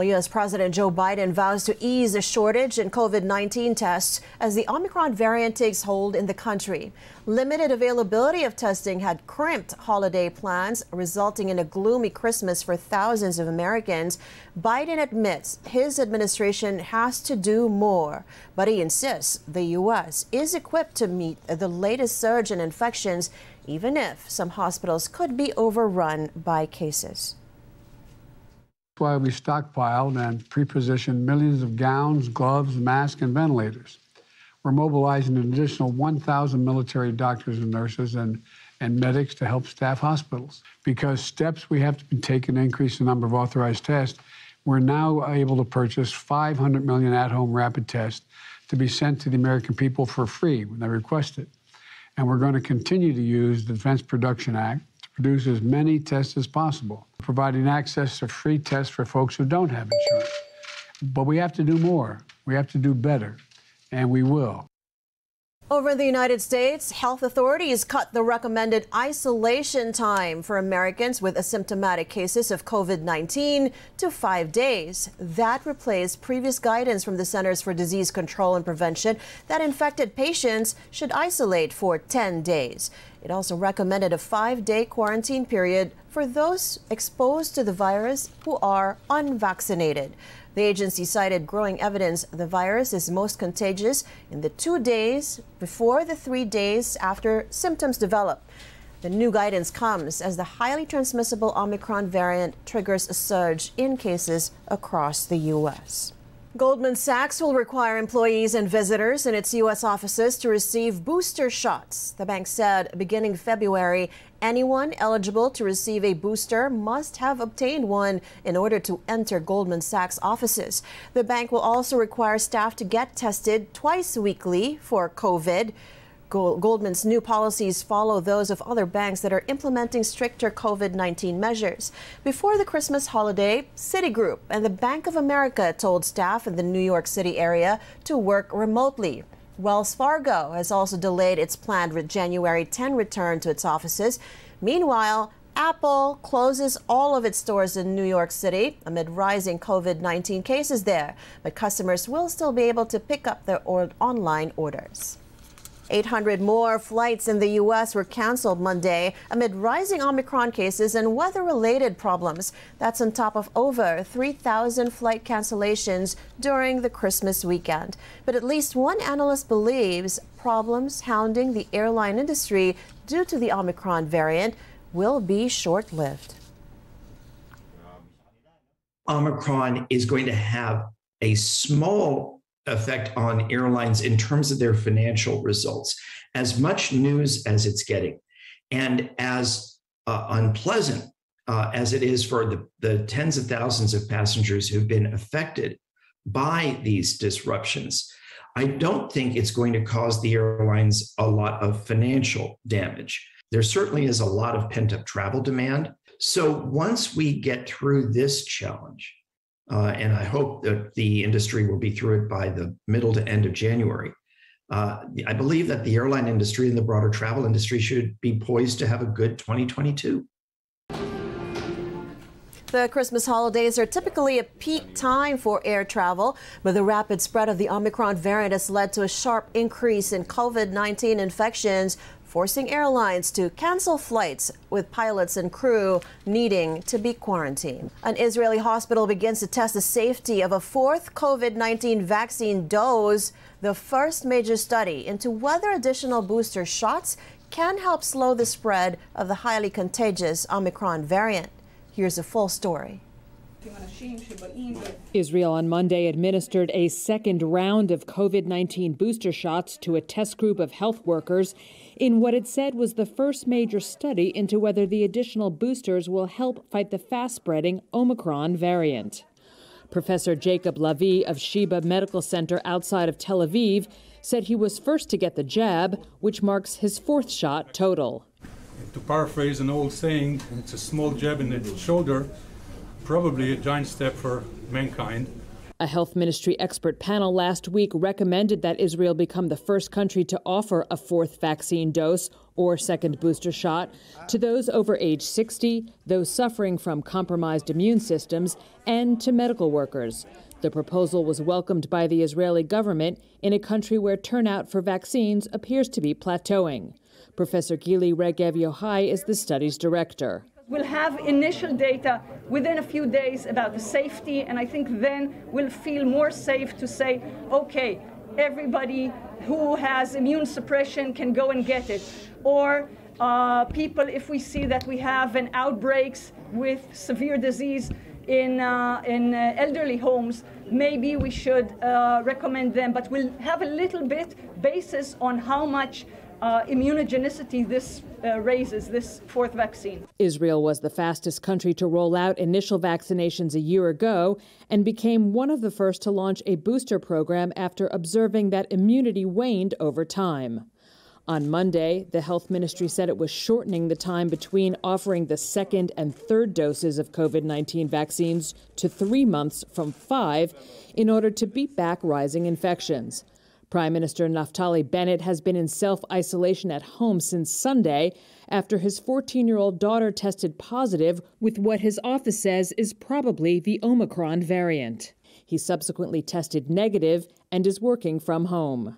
Well, U.S. President Joe Biden vows to ease the shortage in COVID 19 tests as the Omicron variant takes hold in the country. Limited availability of testing had crimped holiday plans, resulting in a gloomy Christmas for thousands of Americans. Biden admits his administration has to do more, but he insists the U.S. is equipped to meet the latest surge in infections, even if some hospitals could be overrun by cases why we stockpiled and pre-positioned millions of gowns, gloves, masks, and ventilators. We're mobilizing an additional 1,000 military doctors and nurses and, and medics to help staff hospitals. Because steps we have to be taken to increase the number of authorized tests, we're now able to purchase 500 million at-home rapid tests to be sent to the American people for free when they request it. And we're going to continue to use the Defense Production Act produce as many tests as possible, providing access to free tests for folks who don't have insurance. But we have to do more. We have to do better, and we will. Over in the United States, health authorities cut the recommended isolation time for Americans with asymptomatic cases of COVID 19 to five days. That replaced previous guidance from the Centers for Disease Control and Prevention that infected patients should isolate for 10 days. It also recommended a five day quarantine period for those exposed to the virus who are unvaccinated. The agency cited growing evidence the virus is most contagious in the two days before the three days after symptoms develop. The new guidance comes as the highly transmissible Omicron variant triggers a surge in cases across the U.S. Goldman Sachs will require employees and visitors in its U.S. offices to receive booster shots. The bank said beginning February, anyone eligible to receive a booster must have obtained one in order to enter Goldman Sachs offices. The bank will also require staff to get tested twice weekly for COVID. Goldman's new policies follow those of other banks that are implementing stricter COVID 19 measures. Before the Christmas holiday, Citigroup and the Bank of America told staff in the New York City area to work remotely. Wells Fargo has also delayed its planned January 10 return to its offices. Meanwhile, Apple closes all of its stores in New York City amid rising COVID 19 cases there, but customers will still be able to pick up their online orders. 800 more flights in the U.S. were canceled Monday amid rising Omicron cases and weather related problems. That's on top of over 3,000 flight cancellations during the Christmas weekend. But at least one analyst believes problems hounding the airline industry due to the Omicron variant will be short lived. Omicron is going to have a small effect on airlines in terms of their financial results. As much news as it's getting, and as uh, unpleasant uh, as it is for the, the tens of thousands of passengers who've been affected by these disruptions, I don't think it's going to cause the airlines a lot of financial damage. There certainly is a lot of pent up travel demand. So once we get through this challenge, uh, and I hope that the industry will be through it by the middle to end of January. Uh, I believe that the airline industry and the broader travel industry should be poised to have a good 2022. The Christmas holidays are typically a peak time for air travel, but the rapid spread of the Omicron variant has led to a sharp increase in COVID 19 infections forcing airlines to cancel flights with pilots and crew needing to be quarantined. An Israeli hospital begins to test the safety of a fourth COVID 19 vaccine dose, the first major study into whether additional booster shots can help slow the spread of the highly contagious Omicron variant. Here's a full story. Israel on Monday administered a second round of COVID 19 booster shots to a test group of health workers in what it said was the first major study into whether the additional boosters will help fight the fast spreading Omicron variant. Professor Jacob Lavee of Sheba Medical Center outside of Tel Aviv said he was first to get the jab, which marks his fourth shot total. To paraphrase an old saying, it's a small jab in the shoulder, probably a giant step for mankind. A health ministry expert panel last week recommended that Israel become the first country to offer a fourth vaccine dose or second booster shot to those over age 60, those suffering from compromised immune systems, and to medical workers. The proposal was welcomed by the Israeli government in a country where turnout for vaccines appears to be plateauing. Professor Gili Regev Yochay is the study's director. We'll have initial data within a few days about the safety, and I think then we'll feel more safe to say, okay, everybody who has immune suppression can go and get it. Or uh, people, if we see that we have an outbreaks with severe disease in, uh, in uh, elderly homes, maybe we should uh, recommend them. But we'll have a little bit basis on how much uh, immunogenicity this uh, raises, this fourth vaccine. Israel was the fastest country to roll out initial vaccinations a year ago and became one of the first to launch a booster program after observing that immunity waned over time. On Monday, the health ministry said it was shortening the time between offering the second and third doses of COVID 19 vaccines to three months from five in order to beat back rising infections. Prime Minister Naftali Bennett has been in self isolation at home since Sunday after his 14 year old daughter tested positive with what his office says is probably the Omicron variant. He subsequently tested negative and is working from home.